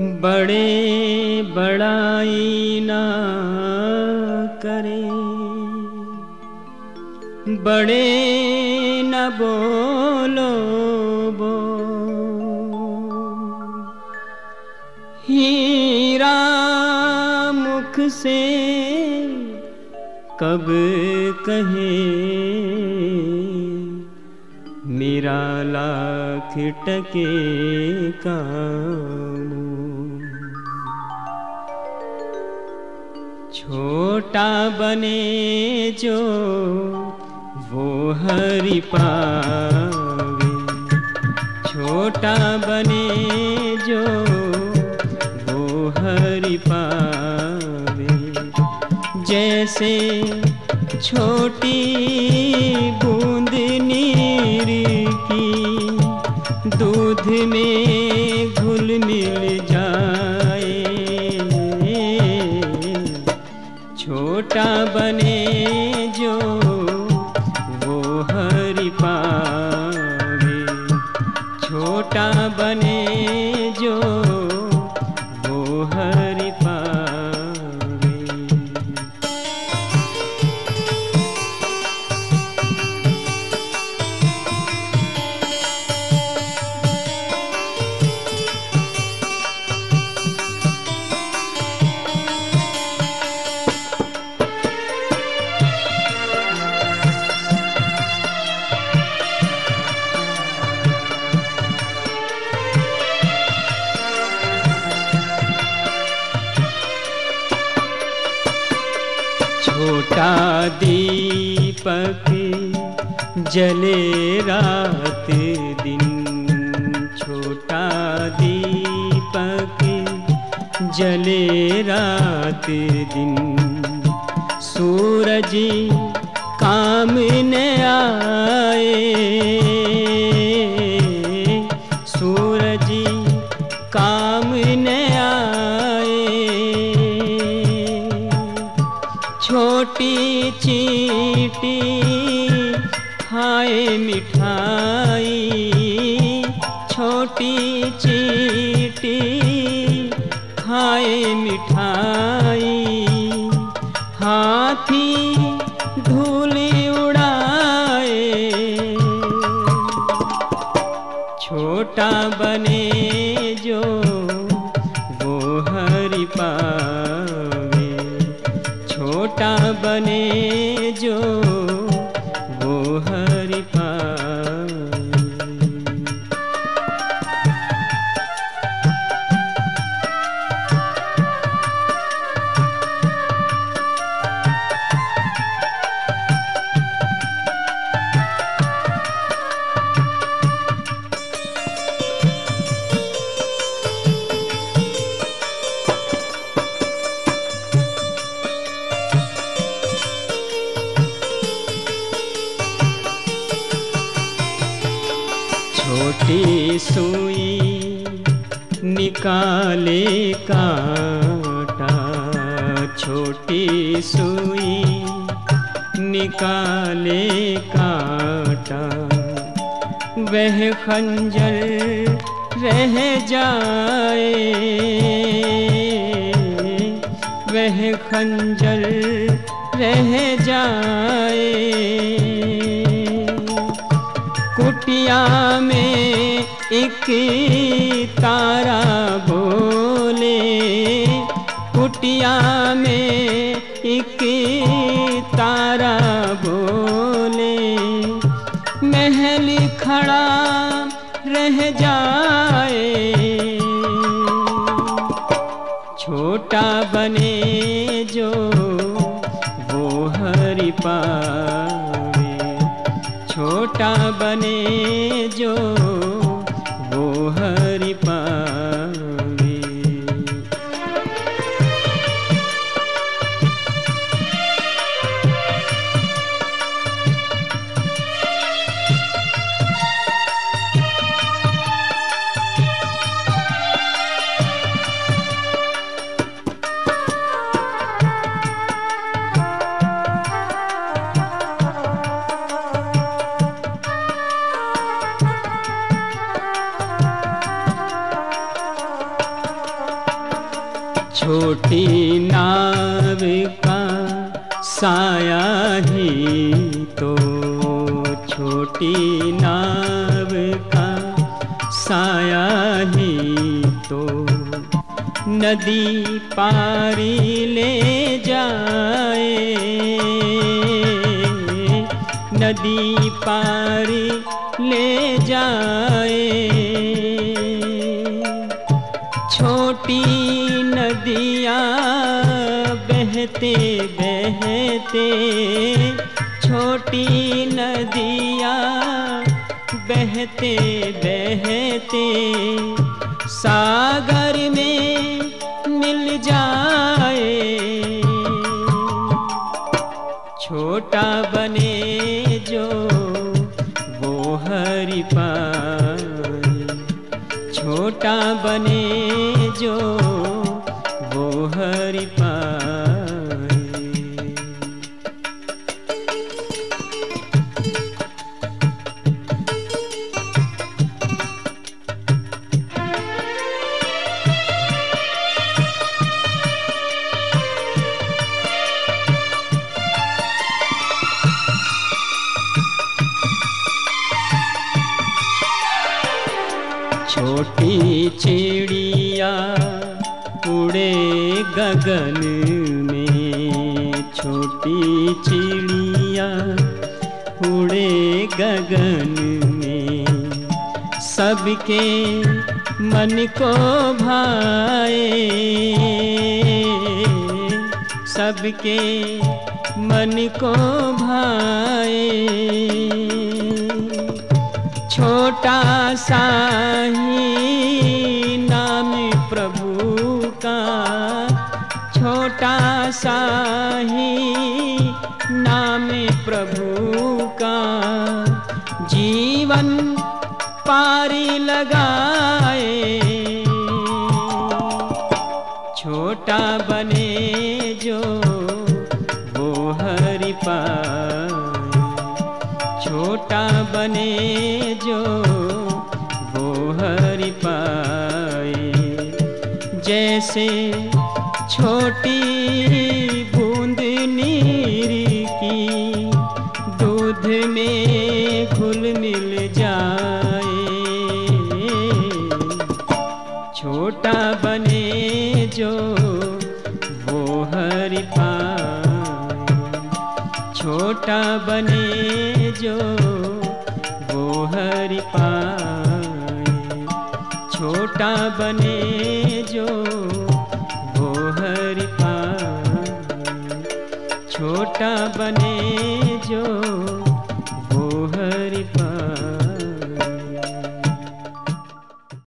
बड़े बड़ाई ना करे। बड़े न बोलो बो। हीरा मुख से कब कहे, मेरा लाख टके काम। छोटा बने जो वो हरि पावे। छोटा बने जो वो हरि पावे। जैसे छोटी बूंद नीर की दूध में घुल मिल जाए बने जो वो हरि पावे। छोटा बने छोटा दीपक जले रात दिन। छोटा दीपक जले रात दिन। सूरज काम न आए। सूरज काम न चीटी खाए मिठाई छोटी चीटी खाए मिठाई। हाथी धूल उड़ाए छोटा बने सुई निकाले कांटा। छोटी सुई निकाले काटा। वह खंजर रह जाए। वह खंजर रह जाए। कुटिया में एक तारा बोले, कुटिया में एक तारा बोले, महल खड़ा रह जाए। छोटा बने जो वो हरि पावे, छोटा बने जो का साया ही तो छोटी नाव का साया ही तो। नदी पारी ले जाए, नदी पारी ले जाए। छोटी नदियाँ बहते बहते। छोटी नदिया बहते बहते। सागर में मिल जाए। छोटा बने छोटी चिड़िया उड़े गगन में। छोटी चिड़िया उड़े गगन में। सबके मन को भाए। सबके मन को भाए। छोटा सा ही नाम प्रभु का। छोटा सा ही नाम प्रभु का। जीवन पारी लगाए, छोटा बने हरि पाए जैसे छोटी बूंद नीर की, दूध में घुल मिल जाए। छोटा बने जो वो हरि पाए छोटा बने छोटा बने जो वो हरि छोटा बने जो